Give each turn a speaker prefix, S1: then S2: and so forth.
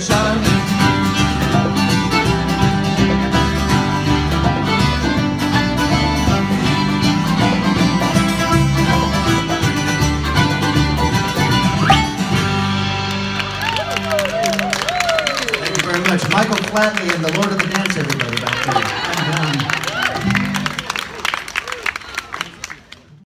S1: Thank you very much. Michael Flatley and the Lord of the Dance, everybody, back there.